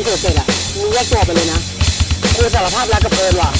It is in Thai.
อนเสิร์ตเสร็จอะมึงแยกตัวไปเลยนะกูสารภาพรักกับเพิร์นว่ะ